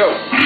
go.